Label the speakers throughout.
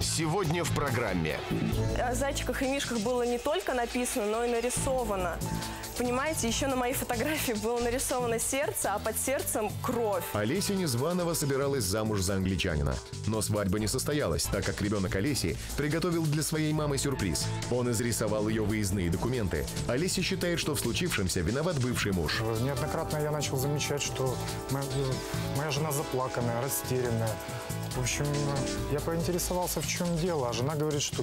Speaker 1: Сегодня в программе.
Speaker 2: О зайчиках и мишках было не только написано, но и нарисовано. Понимаете, еще на моей фотографии было нарисовано сердце, а под сердцем кровь.
Speaker 1: Олеся Незванова собиралась замуж за англичанина. Но свадьба не состоялась, так как ребенок Олеси приготовил для своей мамы сюрприз. Он изрисовал ее выездные документы. Олеся считает, что в случившемся виноват бывший муж.
Speaker 3: Неоднократно я начал замечать, что моя, моя жена заплаканная, растерянная. В общем, я поинтересовался, в чем дело. А жена говорит, что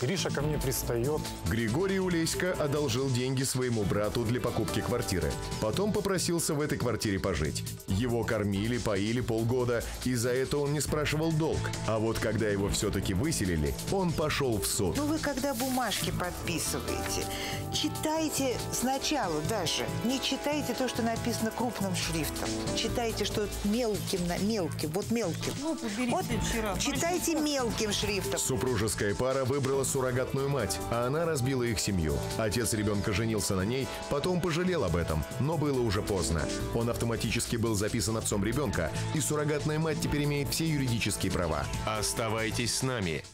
Speaker 3: Гриша ко мне пристает.
Speaker 1: Григорий Улеська одолжил деньги своему брату для покупки квартиры. Потом попросился в этой квартире пожить. Его кормили, поили полгода, и за это он не спрашивал долг. А вот когда его все-таки выселили, он пошел в суд.
Speaker 4: Ну вы когда бумажки подписываете, читайте сначала даже. Не читайте то, что написано крупным шрифтом. Читайте, что мелким, на мелким, вот мелким.
Speaker 5: Ну,
Speaker 4: Вот
Speaker 5: вчера.
Speaker 4: читайте мелким шрифтом.
Speaker 1: Суррогатная пара выбрала суррогатную мать, а она разбила их семью. Отец ребенка женился на ней, потом пожалел об этом, но было уже поздно. Он автоматически был записан отцом ребенка, и суррогатная мать теперь имеет все юридические права. Оставайтесь с нами.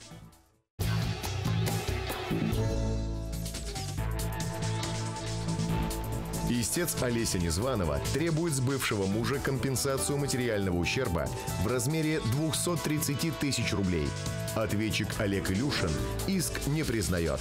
Speaker 1: Истец Олеся Незванова требует с бывшего мужа компенсацию материального ущерба в размере 230 тысяч рублей. Ответчик Олег Илюшин иск не признает.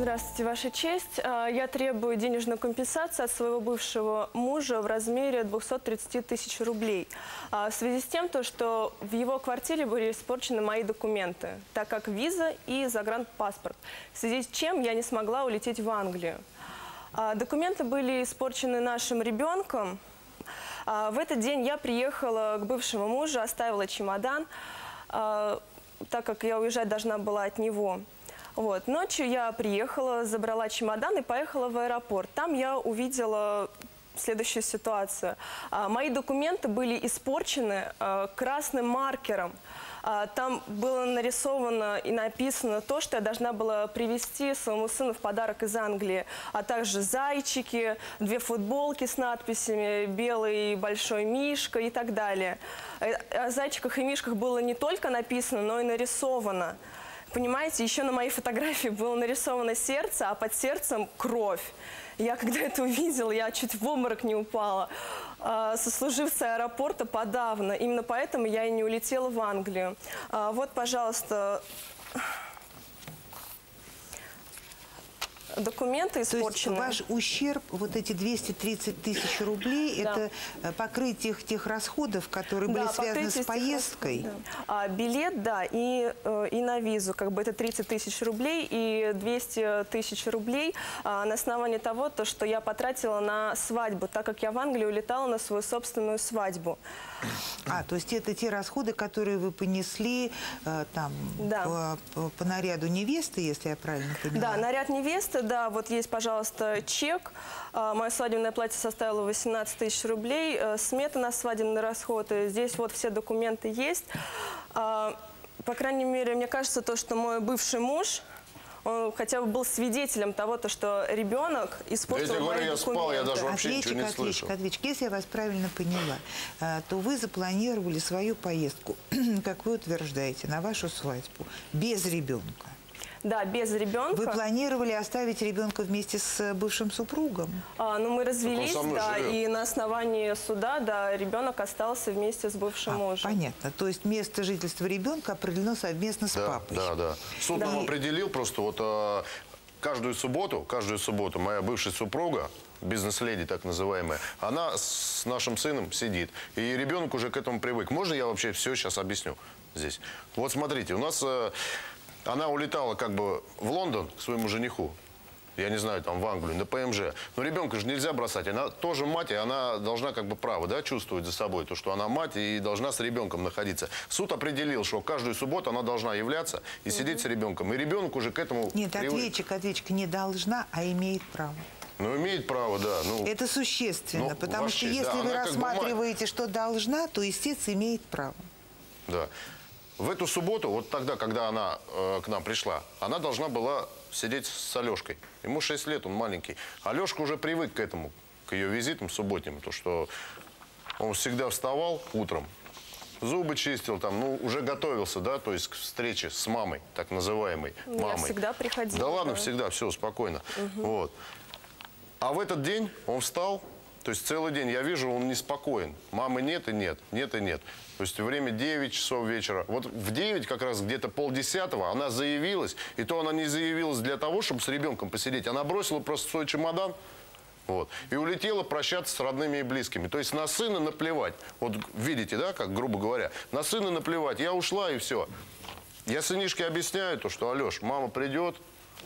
Speaker 2: Здравствуйте, Ваша честь. А, Я требую денежную компенсацию от своего бывшего мужа в размере 230 тысяч рублей. А, В связи с тем, то, что в его квартире были испорчены мои документы, так как виза и загранпаспорт, в связи с чем я не смогла улететь в Англию. А, Документы были испорчены нашим ребенком. В этот день я приехала к бывшему мужу, оставила чемодан, так как я уезжать должна была от него. Вот. Ночью я приехала, забрала чемодан и поехала в аэропорт. Там я увидела следующую ситуацию. А, Мои документы были испорчены а, красным маркером. А, Там было нарисовано и написано то, что я должна была привезти своему сыну в подарок из Англии, а также зайчики, две футболки с надписями «Белый большой мишка» и так далее. Э, О зайчиках и мишках было не только написано, но и нарисовано. Понимаете, еще на моей фотографии было нарисовано сердце, а под сердцем кровь. Я когда это увидела, я чуть в обморок не упала. А, Сослуживцы аэропорта подавно. Именно поэтому я и не улетела в Англию. А, Вот, пожалуйста, документы
Speaker 4: То есть
Speaker 2: испорчены.
Speaker 4: ваш ущерб, вот эти 230 тысяч рублей,
Speaker 2: Да.
Speaker 4: это э, покрытие тех расходов, которые были
Speaker 2: Да,
Speaker 4: связаны
Speaker 2: покрытие
Speaker 4: с поездкой.
Speaker 2: расходов, да. А, билет, да, и, э, и на визу, как бы это 30 тысяч рублей и 200 тысяч рублей а, на основании того, то, что я потратила на свадьбу, так как я в Англию улетала на свою собственную свадьбу.
Speaker 4: А, то есть это те расходы, которые вы понесли э, там
Speaker 2: Да.
Speaker 4: по, по- по наряду невесты, если я правильно поняла?
Speaker 2: Да, наряд невесты, да, вот есть, пожалуйста, чек. А, Мое свадебное платье составило 18 тысяч рублей. Э, Смета на свадебные расходы. Здесь вот все документы есть. А, По крайней мере, мне кажется, то, что мой бывший муж, он хотя бы был свидетелем того, то, что ребенок испортил
Speaker 6: Я тебе говорю, я спал, я даже вообще
Speaker 4: Ответчик,
Speaker 6: ничего не
Speaker 4: ответчик,
Speaker 6: слышал.
Speaker 4: ответчик. Если я вас правильно поняла, э, то вы запланировали свою поездку, как вы утверждаете, на вашу свадьбу без ребенка.
Speaker 2: Да, без ребенка.
Speaker 4: Вы планировали оставить ребенка вместе с э, бывшим супругом?
Speaker 2: А, ну, мы развелись, да,
Speaker 6: живет.
Speaker 2: и на основании суда, да, ребенок остался вместе с бывшим
Speaker 4: А,
Speaker 2: мужем.
Speaker 4: понятно. То есть место жительства ребенка определено совместно с
Speaker 6: Да,
Speaker 4: папой.
Speaker 6: да, да. Суд
Speaker 2: Да.
Speaker 6: нам определил просто вот а, каждую субботу, каждую субботу моя бывшая супруга, бизнес-леди так называемая, она с нашим сыном сидит. И ребенок уже к этому привык. Можно я вообще все сейчас объясню здесь? Вот смотрите, у нас э, она улетала как бы в Лондон к своему жениху. Я не знаю, там в Англию, на ПМЖ. Но ребенка же нельзя бросать. Она тоже мать, и она должна как бы право, да, чувствовать за собой, то, что она мать и должна с ребенком находиться. Суд определил, что каждую субботу она должна являться и сидеть с ребенком. И ребенок уже к этому
Speaker 4: Нет,
Speaker 6: привык.
Speaker 4: ответчик, ответчик не должна, а имеет право.
Speaker 6: Ну, имеет право, да. Ну,
Speaker 4: Это существенно,
Speaker 6: Ну,
Speaker 4: потому
Speaker 6: вообще,
Speaker 4: что если
Speaker 6: да,
Speaker 4: вы
Speaker 6: как бы
Speaker 4: рассматриваете, что должна, то истец имеет право.
Speaker 6: Да. В эту субботу, вот тогда, когда она э, к нам пришла, она должна была сидеть с Алешкой. Ему 6 лет, он маленький. Алешка уже привык к этому, к ее визитам субботним. То, что он всегда вставал утром, зубы чистил, там, ну, уже готовился, да, то есть к встрече с мамой, так называемой
Speaker 2: Ну, Я
Speaker 6: мамой.
Speaker 2: всегда приходила,
Speaker 6: Да ладно,
Speaker 2: да.
Speaker 6: всегда, все, спокойно. Вот. А в этот день он встал, то есть целый день я вижу, он неспокоен. Мамы нет и нет, нет и нет. То есть время 9 часов вечера. Вот в 9, как раз где-то полдесятого, она заявилась. И то она не заявилась для того, чтобы с ребенком посидеть. Она бросила просто свой чемодан, вот. И улетела прощаться с родными и близкими. То есть на сына наплевать. Вот видите, да, как грубо говоря. На сына наплевать. Я ушла и все. Я сынишке объясняю то, что, Алеш, мама придет,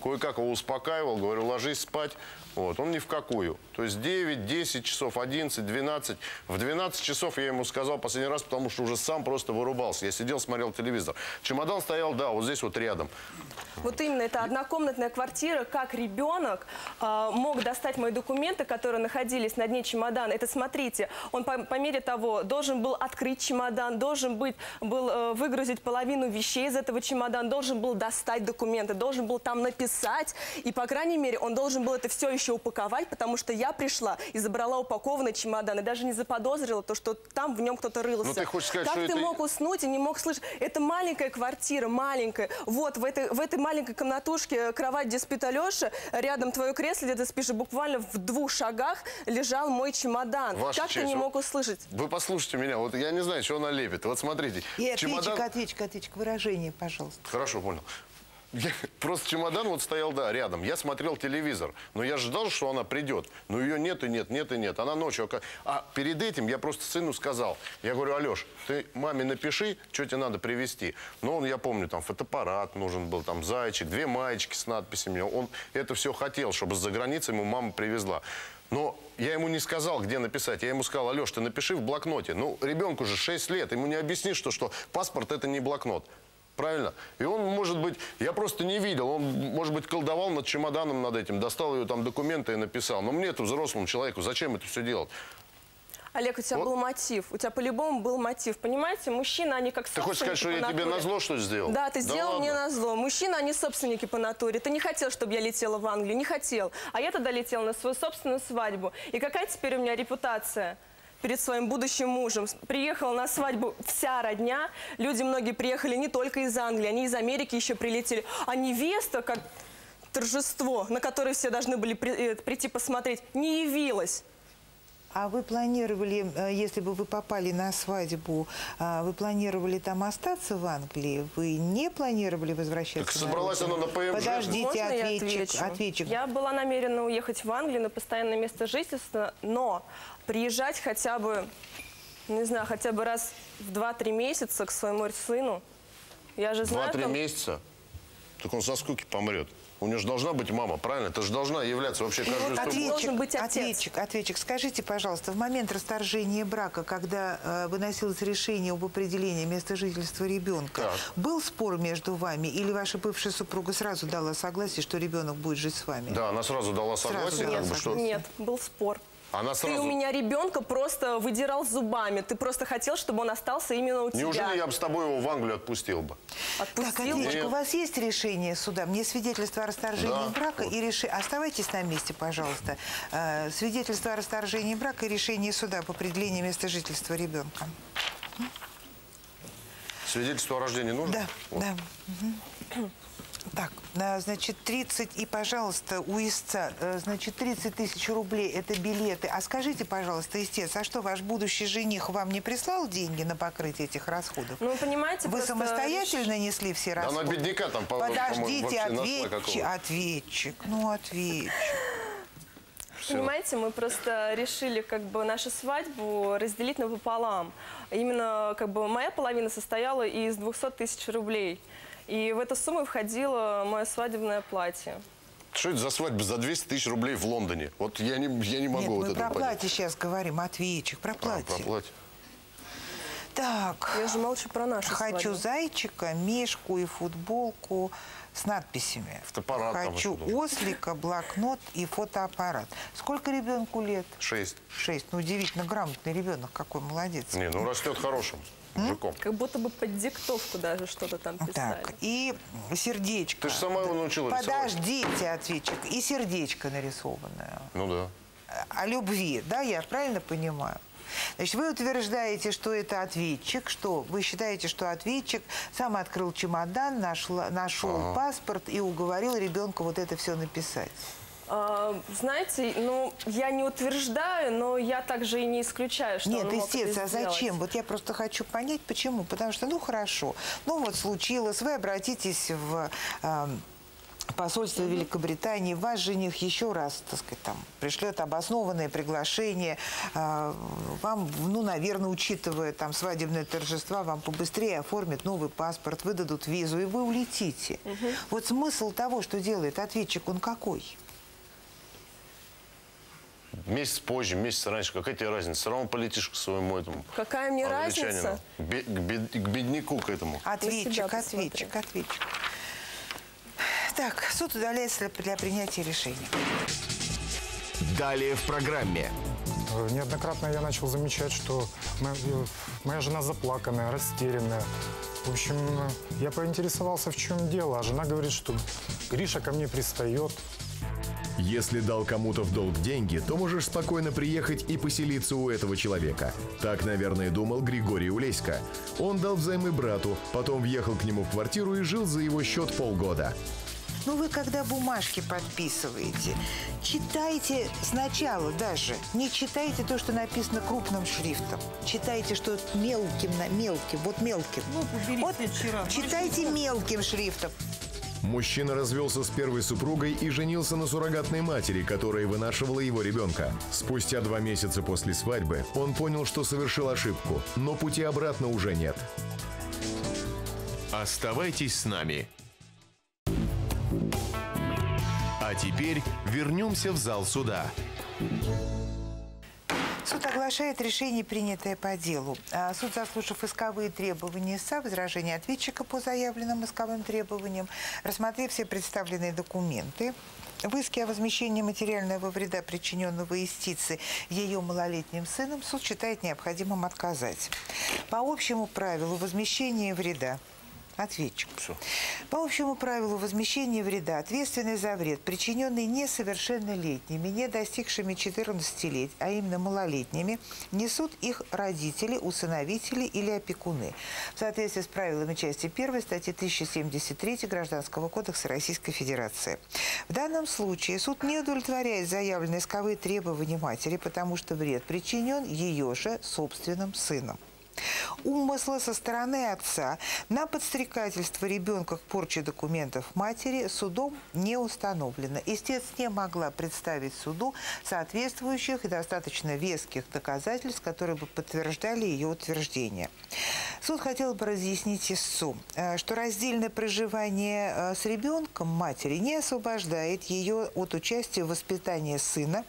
Speaker 6: кое-как его успокаивал, говорю, ложись спать. Вот, он ни в какую. То есть 9, 10 часов, 11, 12. В 12 часов я ему сказал последний раз, потому что уже сам просто вырубался. Я сидел, смотрел телевизор. Чемодан стоял, да, вот здесь вот рядом.
Speaker 2: Вот именно, это однокомнатная квартира. Как ребенок а, мог достать мои документы, которые находились на дне чемодана? Это, смотрите, он по, по мере того должен был открыть чемодан, должен быть, был э, выгрузить половину вещей из этого чемодана, должен был достать документы, должен был там написать. И, по крайней мере, он должен был это все еще упаковать, потому что я пришла и забрала упакованный чемодан, и даже не заподозрила то, что там в нем кто-то рылся.
Speaker 6: Ну, ты хочешь сказать,
Speaker 2: как
Speaker 6: что
Speaker 2: ты
Speaker 6: это-
Speaker 2: мог уснуть и не мог слышать? Это маленькая квартира, маленькая. Вот в этой, в этой маленькой комнатушке кровать, где спит Алеша, рядом твое кресло, где ты спишь, и буквально в двух шагах лежал мой чемодан.
Speaker 6: Ваша
Speaker 2: как ты
Speaker 6: честь,
Speaker 2: не
Speaker 6: вот
Speaker 2: мог услышать?
Speaker 6: Вы послушайте меня, вот я не знаю, что она лепит. Вот смотрите.
Speaker 4: И ответчик,
Speaker 6: чемодан-
Speaker 4: ответчик, ответчик, выражение, пожалуйста.
Speaker 6: Хорошо, понял. Просто чемодан вот стоял, да, рядом. Я смотрел телевизор. Но я ждал, что она придет. Но ее нет и нет, нет и нет. Она ночью... А перед этим я просто сыну сказал. Я говорю, Алеш, ты маме напиши, что тебе надо привезти. Но он, я помню, там фотоаппарат нужен был, там зайчик, две маечки с надписями. Он это все хотел, чтобы за границей ему мама привезла. Но я ему не сказал, где написать. Я ему сказал, Алеш, ты напиши в блокноте. Ну, ребенку же 6 лет. Ему не объяснишь, что, что паспорт это не блокнот. Правильно? И он, может быть, я просто не видел, он, может быть, колдовал над чемоданом над этим, достал ее там документы и написал. Но мне, это взрослому человеку, зачем это все делать?
Speaker 2: Олег, у тебя
Speaker 6: Вот.
Speaker 2: был мотив. У тебя по-любому был мотив. Понимаете, мужчины, они как
Speaker 6: Ты хочешь сказать, что
Speaker 2: собственники
Speaker 6: я
Speaker 2: по
Speaker 6: тебе
Speaker 2: натуре.
Speaker 6: назло что сделал?
Speaker 2: Да, ты сделал мне
Speaker 6: ладно.
Speaker 2: на зло. Мужчины, они собственники по натуре. Ты не хотел, чтобы я летела в Англию, не хотел. А я тогда летела на свою собственную свадьбу. И какая теперь у меня репутация? Перед своим будущим мужем. Приехала на свадьбу вся родня. Люди многие приехали не только из Англии, они из Америки еще прилетели. А невеста, как торжество, на которое все должны были э, прийти посмотреть, не явилась.
Speaker 4: А вы планировали, э, если бы вы попали на свадьбу, а, вы планировали там остаться в Англии? Вы не планировали возвращаться?
Speaker 6: Так собралась она на ПМЖ.
Speaker 4: Подождите,
Speaker 2: Можно я
Speaker 4: ответчик,
Speaker 2: отвечу?
Speaker 4: ответчик.
Speaker 2: Я была намерена уехать в Англию на постоянное место жительства, но приезжать хотя бы, не знаю, хотя бы раз в 2-3 месяца к своему сыну. Я же знаю,
Speaker 6: Два-три
Speaker 2: там-
Speaker 6: месяца? Так он со скуки помрет. У него же должна быть мама, правильно? Это же должна являться вообще каждую
Speaker 2: вот
Speaker 6: субботу.
Speaker 2: ответ- должен быть отец.
Speaker 4: ответчик, ответчик, скажите, пожалуйста, в момент расторжения брака, когда э, выносилось решение об определении места жительства ребенка,
Speaker 6: Так.
Speaker 4: был спор между вами или ваша бывшая супруга сразу дала согласие, что ребенок будет жить с вами?
Speaker 6: Да, она сразу дала согласие,
Speaker 4: дала
Speaker 6: как бы, что...
Speaker 2: Нет, был спор.
Speaker 6: Она
Speaker 2: Ты
Speaker 6: сразу...
Speaker 2: у меня ребенка просто выдирал зубами. Ты просто хотел, чтобы он остался именно у тебя.
Speaker 6: Неужели я бы с тобой его в Англию отпустил бы?
Speaker 4: Так,
Speaker 2: Отпустил?
Speaker 4: ответчик,
Speaker 6: Нет.
Speaker 4: у вас есть решение суда? Мне свидетельство о расторжении
Speaker 6: Да,
Speaker 4: брака
Speaker 6: вот.
Speaker 4: и решение... Оставайтесь на месте, пожалуйста. Э, свидетельство о расторжении брака и решение суда по определению места жительства ребенка.
Speaker 6: Свидетельство о рождении нужно?
Speaker 4: Да,
Speaker 6: Вот.
Speaker 4: да. Мгм. Так, а, значит, 30, и, пожалуйста, у истца, э, значит, 30 тысяч рублей – это билеты. А скажите, пожалуйста, истец, а что, ваш будущий жених вам не прислал деньги на покрытие этих расходов?
Speaker 2: Ну, понимаете,
Speaker 4: Вы самостоятельно несли все
Speaker 6: Да
Speaker 4: расходы?
Speaker 6: она бедняка там, по-
Speaker 4: Подождите, ответчик, ответчик, ну, ответчик.
Speaker 2: Понимаете, мы просто решили как бы нашу свадьбу разделить напополам. Именно как бы моя половина состояла из 200 тысяч рублей. И в эту сумму входило мое свадебное платье.
Speaker 6: Что это за свадьба за 200 тысяч рублей в Лондоне? Вот я не, я не могу
Speaker 4: Нет,
Speaker 6: вот
Speaker 4: мы
Speaker 6: этого
Speaker 4: про
Speaker 6: понять.
Speaker 4: платье сейчас говорим, ответчик, про
Speaker 6: А,
Speaker 4: платье.
Speaker 6: про платье.
Speaker 4: Так,
Speaker 2: Я же молчу про нашу
Speaker 4: хочу
Speaker 2: свадьбу.
Speaker 4: зайчика, мишку и футболку с надписями.
Speaker 6: Фотоаппарат
Speaker 4: Хочу ослика, блокнот и фотоаппарат. Сколько ребенку лет?
Speaker 6: Шесть.
Speaker 4: Шесть. Ну, удивительно грамотный ребенок, какой молодец.
Speaker 6: Не, ну растет хорошим. Жуком.
Speaker 2: Как будто бы под диктовку даже что-то там писали.
Speaker 4: Так, и сердечко.
Speaker 6: Ты ж сама его научила рисовать.
Speaker 4: Подождите, ответчик. И сердечко нарисованное.
Speaker 6: Ну да.
Speaker 4: О любви, да, я правильно понимаю? Значит, вы утверждаете, что это ответчик, что вы считаете, что ответчик сам открыл чемодан, нашла- нашел паспорт и уговорил ребенка вот это все написать.
Speaker 2: А, знаете, ну, я не утверждаю, но я также и не исключаю, что
Speaker 4: Нет,
Speaker 2: он мог это
Speaker 4: а зачем? Вот я просто хочу понять, почему. Потому что, ну хорошо, ну вот случилось, вы обратитесь в эм, посольство Великобритании, ваш жених еще раз, так сказать, там, пришлет обоснованное приглашение, э, вам, ну, наверное, учитывая там свадебные торжества, вам побыстрее оформят новый паспорт, выдадут визу, и вы улетите. Вот смысл того, что делает ответчик, он какой?
Speaker 6: Месяц позже, месяц раньше, какая тебе разница? Все равно полетишь к своему этому
Speaker 2: Какая мне разница?
Speaker 6: Бе- к, бед- к бедняку к этому.
Speaker 4: Ответчик,
Speaker 2: себя
Speaker 4: ответчик, ответчик. Так, суд удаляется для, принятия решения.
Speaker 1: Далее в программе.
Speaker 3: Неоднократно я начал замечать, что моя, моя жена заплаканная, растерянная. В общем, я поинтересовался, в чем дело, а жена говорит, что Гриша ко мне пристает.
Speaker 1: Если дал кому-то в долг деньги, то можешь спокойно приехать и поселиться у этого человека. Так, наверное, думал Григорий Улеська. Он дал взаймы брату, потом въехал к нему в квартиру и жил за его счет полгода.
Speaker 4: Ну, вы когда бумажки подписываете, читайте сначала даже. Не читайте то, что написано крупным шрифтом. Читайте, что мелким, на мелким, вот мелким. вот читайте мелким шрифтом.
Speaker 1: Мужчина развелся с первой супругой и женился на суррогатной матери, которая вынашивала его ребенка. Спустя два месяца после свадьбы он понял, что совершил ошибку, но пути обратно уже нет. Оставайтесь с нами. А теперь вернемся в зал суда.
Speaker 4: Суд оглашает решение, принятое по делу. А Суд, заслушав исковые требования ИСА, возражения ответчика по заявленным исковым требованиям, рассмотрев все представленные документы, в иске о возмещении материального вреда, причиненного истице ее малолетним сыном, суд считает необходимым отказать. По общему правилу возмещения вреда Ответчик.
Speaker 6: Всё.
Speaker 4: По общему правилу возмещения вреда ответственный за вред, причиненный несовершеннолетними, не достигшими 14 лет, а именно малолетними, несут их родители, усыновители или опекуны. В соответствии с правилами части 1 статьи 1073 Гражданского кодекса Российской Федерации. В данном случае суд не удовлетворяет заявленные исковые требования матери, потому что вред причинен ее же собственным сыном. Умысла со стороны отца на подстрекательство ребенка к порче документов матери судом не установлено. Истец не могла представить суду соответствующих и достаточно веских доказательств, которые бы подтверждали ее утверждение. Суд хотел бы разъяснить истцу, э, что раздельное проживание э, с ребенком матери не освобождает ее от участия в воспитании сына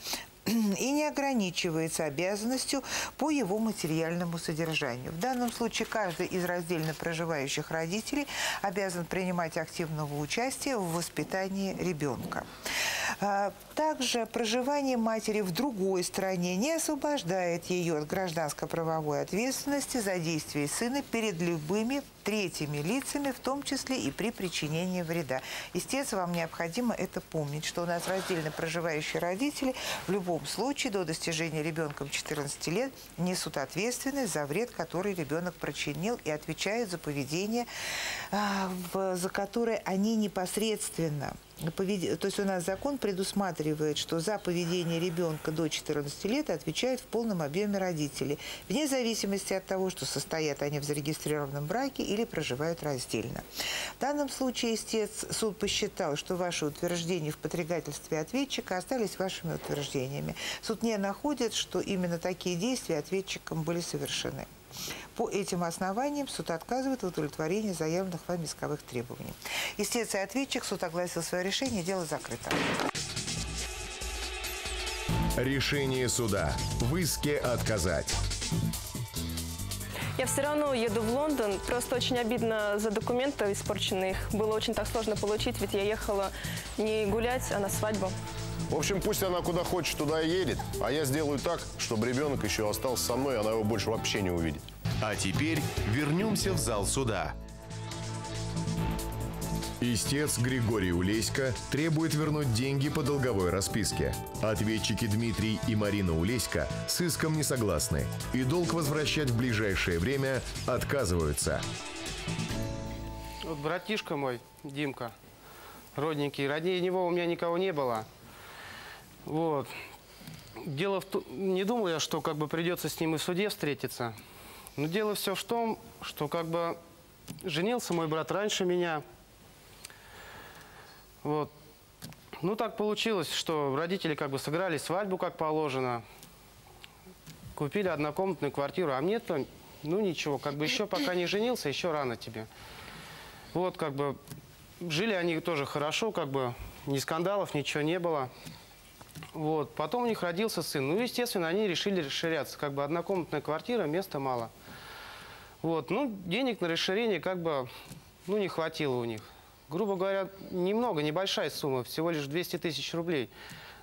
Speaker 4: и не ограничивается обязанностью по его материальному содержанию. В данном случае каждый из раздельно проживающих родителей обязан принимать активного участия в воспитании ребенка. А, Также проживание матери в другой стране не освобождает ее от гражданско-правовой ответственности за действия сына перед любыми третьими лицами, в том числе и при причинении вреда. Естественно, вам необходимо это помнить, что у нас раздельно проживающие родители в любом случае до достижения ребенком 14 лет несут ответственность за вред, который ребенок причинил и отвечают за поведение, а, за которое они непосредственно То есть у нас закон предусматривает, что за поведение ребенка до 14 лет отвечают в полном объеме родители, вне зависимости от того, что состоят они в зарегистрированном браке или проживают раздельно. В данном случае истец суд посчитал, что ваши утверждения в подрегательстве ответчика остались вашими утверждениями. Суд не находит, что именно такие действия ответчиком были совершены. По этим основаниям суд отказывает в удовлетворении заявленных вами исковых требований. Истец и ответчик, суд огласил свое решение, дело закрыто.
Speaker 1: Решение суда. В иске отказать.
Speaker 2: Я все равно еду в Лондон. Просто очень обидно за документы испорченные. Их было очень так сложно получить, ведь я ехала не гулять, а на свадьбу.
Speaker 6: В общем, пусть она куда хочет, туда и едет. А я сделаю так, чтобы ребенок еще остался со мной, она его больше вообще не увидит.
Speaker 1: А теперь вернемся в зал суда. Истец Григорий Улеська требует вернуть деньги по долговой расписке. Ответчики Дмитрий и Марина Улеська с иском не согласны и долг возвращать в ближайшее время отказываются.
Speaker 5: Вот братишка мой, Димка, родненький, роднее него у меня никого не было. Вот. Дело в том, не думал я, что как бы придется с ним и в суде встретиться. Но дело все в том, что как бы женился мой брат раньше меня. Вот. Ну, так получилось, что родители как бы сыграли свадьбу, как положено. Купили однокомнатную квартиру, а мне-то, ну, ничего, как бы еще пока не женился, еще рано тебе. Вот, как бы, жили они тоже хорошо, как бы, ни скандалов, ничего не было. Вот, потом у них родился сын. Ну, естественно, они решили расширяться. Как бы однокомнатная квартира, места мало. Вот, ну, денег на расширение как бы, ну, не хватило у них. Грубо говоря, немного, небольшая сумма, всего лишь 200 тысяч рублей.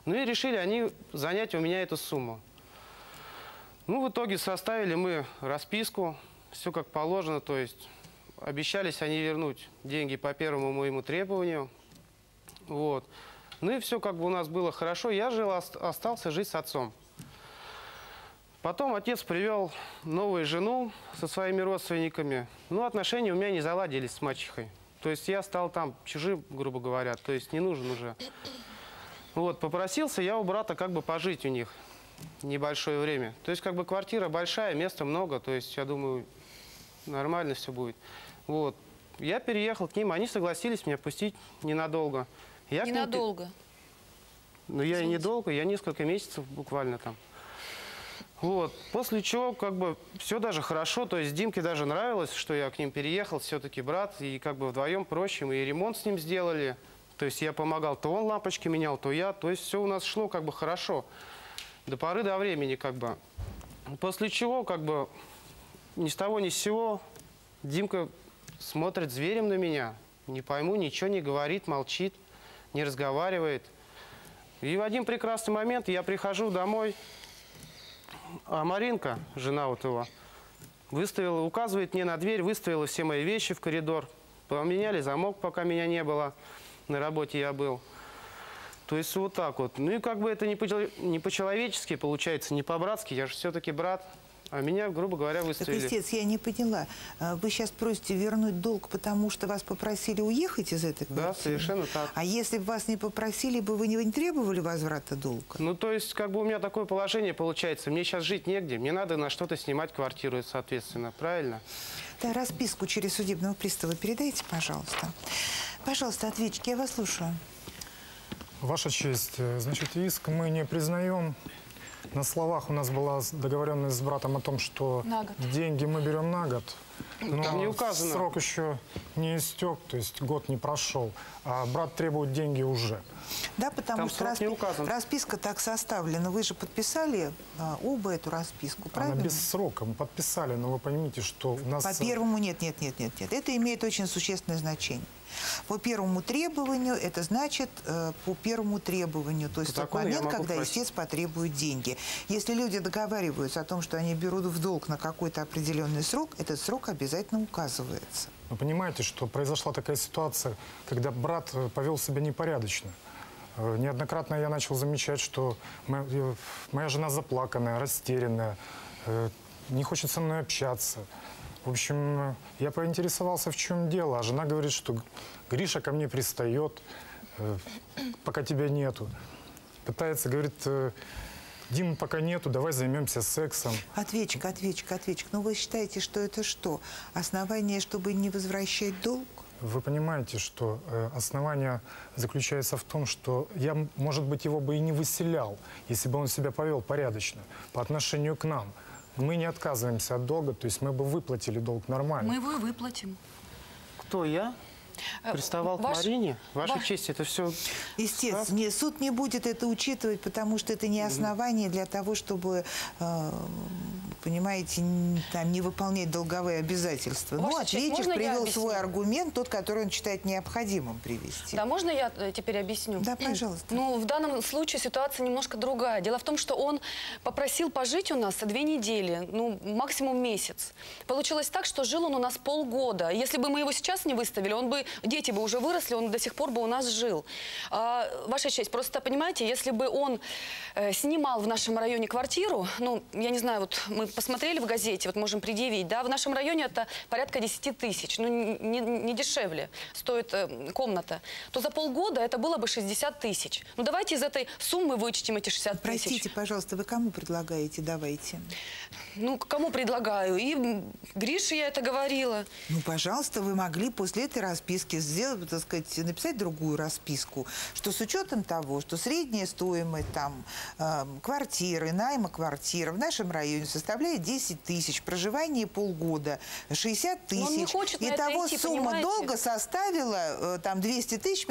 Speaker 5: Ну и решили они занять у меня эту сумму. Ну, в итоге составили мы расписку, все как положено, то есть обещались они вернуть деньги по первому моему требованию. Вот. Ну и все как бы у нас было хорошо. Я жил, ост- остался жить с отцом. Потом отец привел новую жену со своими родственниками. Ну, отношения у меня не заладились с мачехой. То есть я стал там чужим, грубо говоря, то есть не нужен уже. Вот, попросился я у брата как бы пожить у них небольшое время. То есть как бы квартира большая, места много, то есть я думаю, нормально все будет. Вот. Я переехал к ним, они согласились меня пустить ненадолго. Я к ним
Speaker 7: Ненадолго.
Speaker 5: ну, я и недолго, я несколько месяцев буквально там. Вот. После чего, как бы, все даже хорошо. То есть Димке даже нравилось, что я к ним переехал, все-таки брат. И как бы вдвоем проще. Мы и ремонт с ним сделали. То есть я помогал, то он лампочки менял, то я. То есть все у нас шло как бы хорошо. До поры до времени как бы. После чего, как бы, ни с того ни с сего, Димка смотрит зверем на меня. Не пойму, ничего не говорит, молчит, не разговаривает. И в один прекрасный момент я прихожу домой, а Маринка, жена вот его, выставила, указывает мне на дверь, выставила все мои вещи в коридор. Поменяли замок, пока меня не было. На работе я был. То есть вот так вот. Ну и как бы это не по- не по-человечески получается, не по-братски. Я же все-таки брат. А меня, грубо говоря,
Speaker 4: Так,
Speaker 5: выставили.
Speaker 4: истец, я не поняла. А Вы сейчас просите вернуть долг, потому что вас попросили уехать из этой квартиры?
Speaker 5: Да, совершенно так.
Speaker 4: А если бы вас не попросили бы, вы не, не требовали возврата долга?
Speaker 5: Ну, то есть, как бы у меня такое положение получается. Мне сейчас жить негде. Мне надо на что-то снимать квартиру, соответственно. Правильно?
Speaker 4: Да, расписку через судебного пристава передайте, пожалуйста. Пожалуйста, ответчики, я вас слушаю.
Speaker 3: Ваша честь, э, значит, иск мы не признаем. На словах у нас была договоренность с братом о том, что деньги мы берем на год. Но
Speaker 5: Там не указано.
Speaker 3: срок еще не истек, то есть год не прошел, а брат требует деньги уже.
Speaker 4: Да, потому
Speaker 5: Там
Speaker 4: что
Speaker 5: указан.
Speaker 4: расписка так составлена. Вы же подписали а, оба эту расписку, правильно?
Speaker 3: Она без срока, мы подписали, но вы поймите, что у нас...
Speaker 4: По первому нет, нет, нет, нет, нет. Это имеет очень существенное значение. По первому требованию, это значит э, по первому требованию, то есть
Speaker 5: По
Speaker 4: тот момент, когда
Speaker 5: просить.
Speaker 4: истец потребует деньги. Если люди договариваются о том, что они берут в долг на какой-то определенный срок, этот срок обязательно указывается.
Speaker 3: Вы понимаете, что произошла такая ситуация, когда брат э, повел себя непорядочно. Э, Неоднократно я начал замечать, что моя, э, моя жена заплаканная, растерянная, не хочет со мной общаться. В общем, я поинтересовался, в чем дело, а жена говорит, что Гриша ко мне пристает, э, пока тебя нету. Пытается, говорит, э, Димы пока нету, давай займемся сексом.
Speaker 4: Ответчик, ответчик, ответчик. Ну вы считаете, что это что? Основание, чтобы не возвращать долг?
Speaker 3: Вы понимаете, что э, основание заключается в том, что я, может быть, его бы и не выселял, если бы он себя повел порядочно по отношению к нам. Мы не отказываемся от долга, то есть мы бы выплатили долг нормально.
Speaker 7: Мы его и выплатим.
Speaker 5: Кто я?
Speaker 7: Э,
Speaker 5: приставал
Speaker 7: ваш-
Speaker 5: к Марине. Ваша
Speaker 7: ваш-
Speaker 5: честь, это все...
Speaker 4: Естественно, не- суд не будет это учитывать, потому что это не основание для того, чтобы, э, понимаете, там, не выполнять долговые обязательства.
Speaker 7: Ваша
Speaker 4: ну, ответчик
Speaker 7: я
Speaker 4: привел свой аргумент, тот, который он считает необходимым привести.
Speaker 7: Да, можно я э, теперь объясню?
Speaker 4: Да, пожалуйста.
Speaker 7: Ну, в данном случае ситуация немножко другая. Дело в том, что он попросил пожить у нас две недели, ну, максимум месяц. Получилось так, что жил он у нас полгода. Если бы мы его сейчас не выставили, он бы, дети бы уже выросли, он до сих пор бы у нас жил. А, ваша честь, просто понимаете, если бы он э, снимал в нашем районе квартиру, ну, я не знаю, вот мы посмотрели в газете, вот можем предъявить, да, в нашем районе это порядка 10 тысяч, ну, не, не дешевле стоит э, комната, то за полгода это было бы 60 тысяч. Ну, давайте из этой суммы вычтем эти 60 тысяч.
Speaker 4: Простите, пожалуйста, вы кому предлагаете? Давайте.
Speaker 7: Ну, кому предлагаю? И Грише я это говорила.
Speaker 4: Ну, пожалуйста, вы могли после этой расписки сделать, так сказать, написать другую расписку, что с учетом того, что средняя стоимость там э, квартиры, найма квартиры в нашем районе составляет 10 тысяч, проживание полгода 60
Speaker 7: Но он
Speaker 4: тысяч.
Speaker 7: это
Speaker 4: Итого
Speaker 7: идти,
Speaker 4: сумма
Speaker 7: понимаете?
Speaker 4: долга составила э, там 200 тысяч,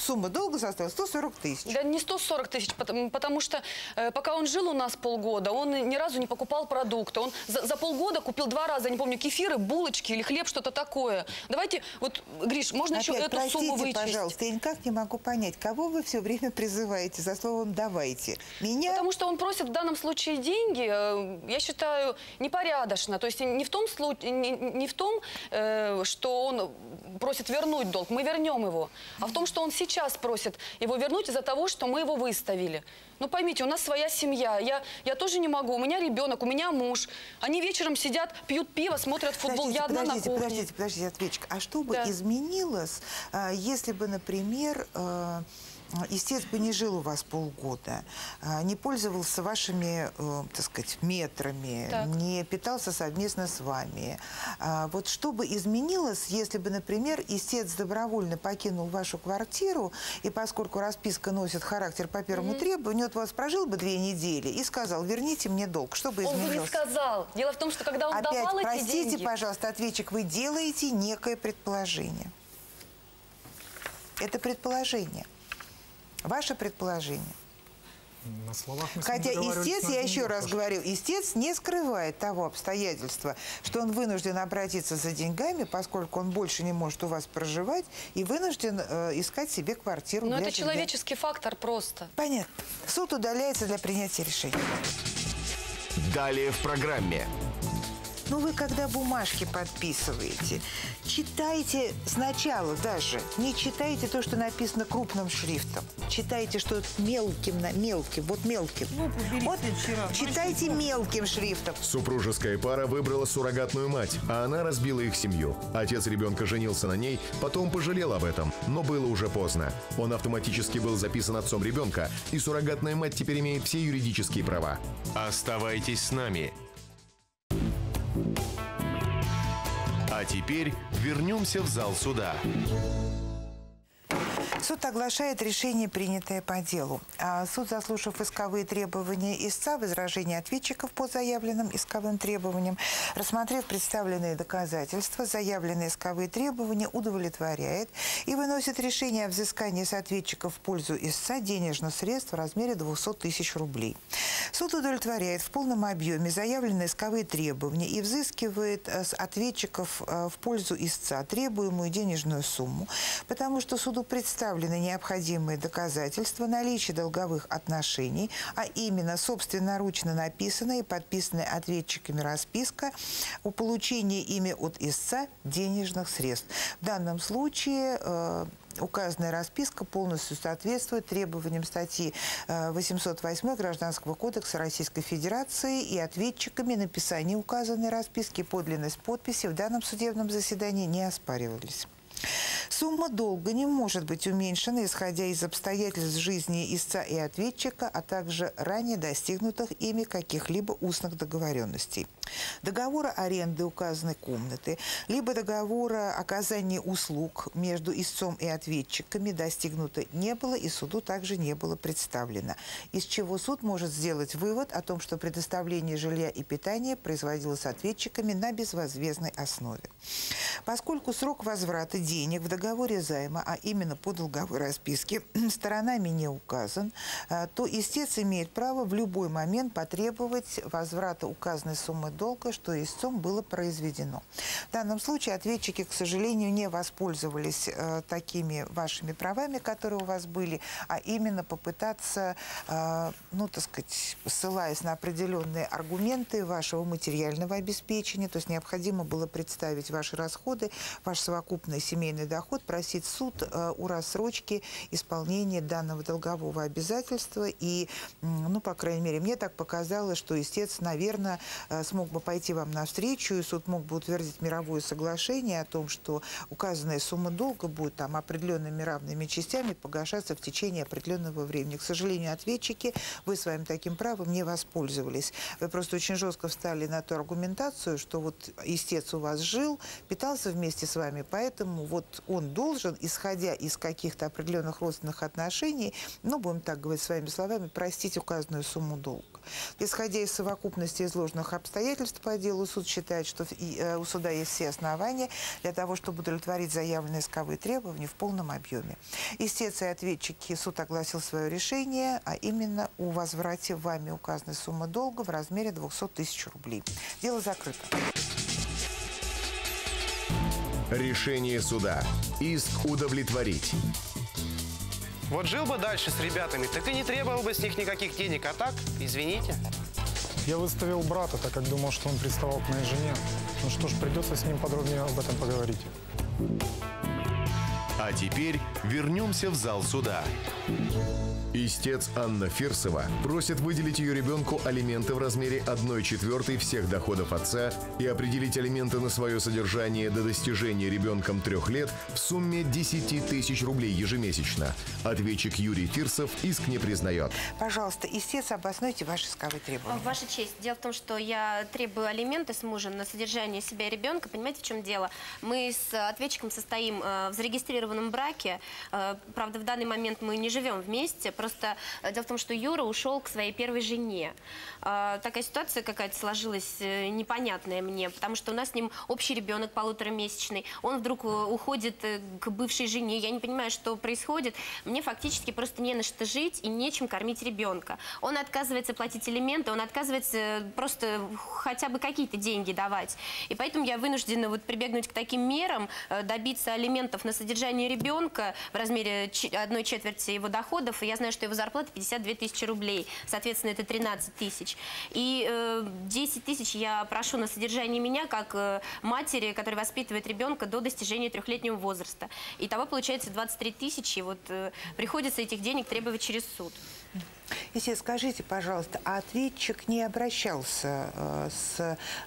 Speaker 4: сумма долга составила 140 тысяч.
Speaker 7: Да не 140 тысяч, потому, потому что э, пока он жил у нас полгода, он ни разу не покупал продукты. Он за, за полгода купил два раза, не помню, кефиры, булочки или хлеб, что-то такое. Давайте, вот, Гриш, можно еще
Speaker 4: Опять,
Speaker 7: эту
Speaker 4: простите,
Speaker 7: сумму вычесть?
Speaker 4: пожалуйста, я никак не могу понять, кого вы все время призываете за словом «давайте». Меня?
Speaker 7: Потому что он просит в данном случае деньги, э, я считаю, непорядочно. То есть не в том, случае, не, не в том э, что он просит вернуть долг, мы вернем его, а в том, что он сейчас просит его вернуть из-за того, что мы его выставили. Ну поймите, у нас своя семья, я, я тоже не могу, у меня ребенок, у меня муж. Они вечером сидят, пьют пиво, смотрят футбол,
Speaker 4: Подождите,
Speaker 7: я одна
Speaker 4: подождите,
Speaker 7: на кухне.
Speaker 4: Подождите, подождите, ответчик. А что бы
Speaker 7: Да.
Speaker 4: изменилось, а, если бы, например, а, истец бы не жил у вас полгода, а, не пользовался вашими, э, так сказать, метрами,
Speaker 7: Так.
Speaker 4: не питался совместно с вами. А, Вот что бы изменилось, если бы, например, истец добровольно покинул вашу квартиру, и поскольку расписка носит характер по первому требованию, вот вас прожил бы две недели и сказал, верните мне долг. Что бы
Speaker 7: Он бы не
Speaker 4: изменилось?
Speaker 7: сказал. Дело в том, что когда он
Speaker 4: Опять,
Speaker 7: давал эти
Speaker 4: простите,
Speaker 7: деньги...
Speaker 4: пожалуйста, ответчик, вы делаете некое предположение. Это предположение. Ваше предположение.
Speaker 3: На словах мы
Speaker 4: Хотя истец, я еще раз
Speaker 3: Паша.
Speaker 4: говорю, истец не скрывает того обстоятельства, что он вынужден обратиться за деньгами, поскольку он больше не может у вас проживать, и вынужден э, искать себе квартиру.
Speaker 7: Но
Speaker 4: для
Speaker 7: это
Speaker 4: жилья.
Speaker 7: человеческий фактор просто.
Speaker 4: Понятно. Суд удаляется для принятия решения.
Speaker 1: Далее в программе.
Speaker 4: Ну, вы когда бумажки подписываете, читайте сначала даже. Не читайте то, что написано крупным шрифтом. Читайте, что мелким, на мелким, вот мелким. вот читайте мелким шрифтом.
Speaker 1: Супружеская пара выбрала суррогатную мать, а она разбила их семью. Отец ребенка женился на ней, потом пожалел об этом, но было уже поздно. Он автоматически был записан отцом ребенка, и суррогатная мать теперь имеет все юридические права. Оставайтесь с нами. А теперь вернемся в зал суда.
Speaker 4: Суд оглашает решение, принятое по делу. А Суд, заслушав исковые требования истца, возражения ответчиков по заявленным исковым требованиям, рассмотрев представленные доказательства, заявленные исковые требования удовлетворяет и выносит решение о взыскании с ответчиков в пользу истца денежных средств в размере 200 тысяч рублей. Суд удовлетворяет в полном объеме заявленные исковые требования и взыскивает э, с ответчиков э, в пользу истца требуемую денежную сумму, потому что суду представлены необходимые доказательства наличия долговых отношений, а именно собственноручно написанная и подписанная ответчиками расписка о получении ими от истца денежных средств. В данном случае э, Указанная расписка полностью соответствует требованиям статьи э, 808 Гражданского кодекса Российской Федерации и ответчиками написание указанной расписки подлинность подписи в данном судебном заседании не оспаривались. Сумма долга не может быть уменьшена, исходя из обстоятельств жизни истца и ответчика, а также ранее достигнутых ими каких-либо устных договоренностей. договора аренды указанной комнаты, либо договора оказания услуг между истцом и ответчиками достигнуто не было и суду также не было представлено, из чего суд может сделать вывод о том, что предоставление жилья и питания производилось ответчиками на безвозмездной основе. Поскольку срок возврата денег в договоре займа, а именно по долговой расписке, сторонами не указан, а, то истец имеет право в любой момент потребовать возврата указанной суммы долга, что истцом было произведено. В данном случае ответчики, к сожалению, не воспользовались э, такими вашими правами, которые у вас были, а именно попытаться, э, ну, так сказать, ссылаясь на определенные аргументы вашего материального обеспечения, то есть необходимо было представить ваши расходы, ваш совокупный семейный доход, просить суд э, у рассрочки исполнения данного долгового обязательства. И, ну, по крайней мере, мне так показалось, что истец, наверное, э, смог бы пойти вам навстречу, и суд мог бы утвердить мировое соглашение о том, что указанная сумма долга будет там определенными равными частями погашаться в течение определенного времени. К сожалению, ответчики, вы своим таким правом не воспользовались. Вы просто очень жестко встали на ту аргументацию, что вот истец у вас жил, питался вместе с вами, поэтому вот он должен, исходя из каких-то определенных родственных отношений, ну, будем так говорить своими словами, простить указанную сумму долга. Исходя из совокупности изложенных обстоятельств по делу, суд считает, что э, у суда есть все основания для того, чтобы удовлетворить заявленные исковые требования в полном объеме. Истец и ответчики суд огласил свое решение, а именно о возврате вами указанной суммы долга в размере 200 тысяч рублей. Дело закрыто.
Speaker 1: Решение суда. Иск удовлетворить.
Speaker 5: Вот жил бы дальше с ребятами, так и не требовал бы с них никаких денег. А так, извините.
Speaker 3: Я выставил брата, так как думал, что он приставал к моей жене. Ну что ж, придется с ним подробнее об этом поговорить.
Speaker 1: А теперь вернемся в зал суда. Истец Анна Фирсова просит выделить ее ребенку алименты в размере 1 четвертой всех доходов отца и определить алименты на свое содержание до достижения ребенком трех лет в сумме 10 тысяч рублей ежемесячно. Ответчик Юрий Фирсов иск не признает.
Speaker 4: Пожалуйста, истец, обоснуйте ваши исковые требования.
Speaker 8: Ваша честь, дело в том, что я требую алименты с мужем на содержание себя и ребенка. Понимаете, в чем дело? Мы с ответчиком состоим э, в зарегистрированном браке. Э, правда, в данный момент мы не живем вместе. Просто э, дело в том, что Юра ушел к своей первой жене. Э, такая ситуация какая-то сложилась э, непонятная мне, потому что у нас с ним общий ребенок полуторамесячный. Он вдруг э, уходит к бывшей жене. Я не понимаю, что происходит. Мне фактически просто не на что жить и нечем кормить ребенка. Он отказывается платить элементы, он отказывается просто хотя бы какие-то деньги давать. И поэтому я вынуждена вот прибегнуть к таким мерам, добиться алиментов на содержание ребенка в размере одной четверти его доходов. И я знаю, что его зарплата 52 тысячи рублей. Соответственно, это 13 тысяч. И э, 10 тысяч я прошу на содержание меня, как э, матери, которая воспитывает ребенка до достижения трехлетнего возраста. Итого получается 23 тысячи. Вот э, приходится этих денег требовать через суд.
Speaker 4: Если скажите, пожалуйста, а ответчик не обращался э, с,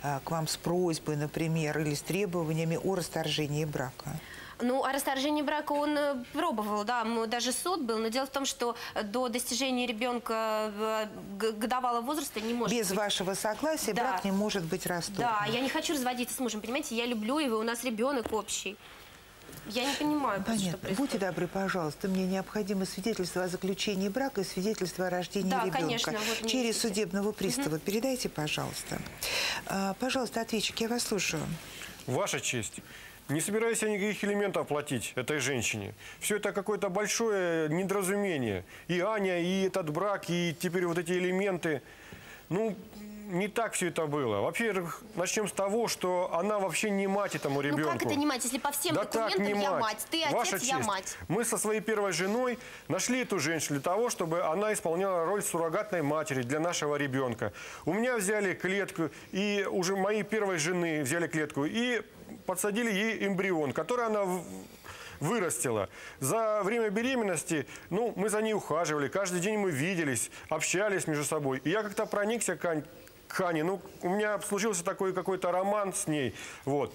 Speaker 4: э, к вам с просьбой, например, или с требованиями о расторжении брака?
Speaker 8: Ну, о расторжении брака он э, пробовал, да, даже суд был, но дело в том, что до достижения ребенка э, годовалого возраста не может
Speaker 4: Без
Speaker 8: быть.
Speaker 4: вашего согласия
Speaker 8: Да.
Speaker 4: брак не может быть расторгнут.
Speaker 8: Да, я не хочу разводиться с мужем, понимаете, я люблю его, у нас ребенок общий. Я не понимаю, просто, что
Speaker 4: Понятно.
Speaker 8: происходит.
Speaker 4: Будьте добры, пожалуйста, мне необходимо свидетельство о заключении брака и свидетельство о рождении
Speaker 8: Да,
Speaker 4: ребенка.
Speaker 8: конечно, вот
Speaker 4: Через судебного пристава передайте, пожалуйста. А, пожалуйста, ответчик, я вас слушаю.
Speaker 9: Ваша честь. Не собираюсь я никаких элементов платить этой женщине. Все это какое-то большое недоразумение. И Аня, и этот брак, и теперь вот эти элементы. Ну, не так все это было. Во-первых, начнем с того, что она вообще не мать этому ребенку.
Speaker 8: Ну как это не мать, если по всем
Speaker 9: Да так,
Speaker 8: документам
Speaker 9: не
Speaker 8: я
Speaker 9: мать.
Speaker 8: мать, ты
Speaker 9: Ваша
Speaker 8: отец, я
Speaker 9: честь,
Speaker 8: мать.
Speaker 9: Мы со своей первой женой нашли эту женщину для того, чтобы она исполняла роль суррогатной матери для нашего ребенка. У меня взяли клетку, и уже моей первой жены взяли клетку, и подсадили ей эмбрион, который она вырастила. За время беременности, ну, мы за ней ухаживали, каждый день мы виделись, общались между собой. И я как-то проникся к Ань-. Ну, у меня случился такой какой-то роман с ней, вот.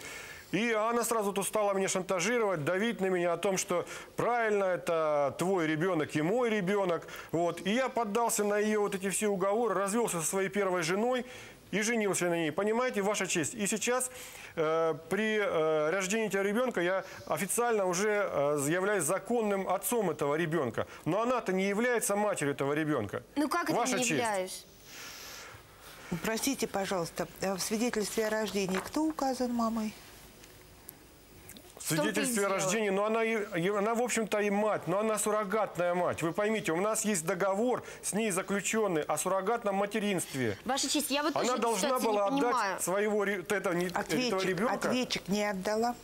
Speaker 9: И она сразу тут стала меня шантажировать, давить на меня о том, что правильно, это твой ребенок и мой ребенок. Вот. И я поддался на ее вот эти все уговоры, развелся со своей первой женой. И женился на ней. Понимаете, ваша честь. И сейчас э, при э, рождении этого ребенка я официально уже э, являюсь законным отцом этого ребенка. Но она-то не является матерью этого ребенка.
Speaker 8: Ну как это
Speaker 9: Ваша
Speaker 8: не
Speaker 9: честь.
Speaker 8: являюсь?
Speaker 4: Простите, пожалуйста, э, в свидетельстве о рождении кто указан мамой?
Speaker 9: Свидетельстве о рождении, но она, и- она, в общем-то, и мать, но она суррогатная мать. Вы поймите, у нас есть договор с ней заключенный о суррогатном материнстве.
Speaker 8: Ваша честь, я вот
Speaker 9: Она
Speaker 8: тоже
Speaker 9: должна была
Speaker 8: не понимаю.
Speaker 9: отдать своего этого, не- этого
Speaker 4: Ответчик,
Speaker 9: ребенка.
Speaker 4: ответчик не отдала?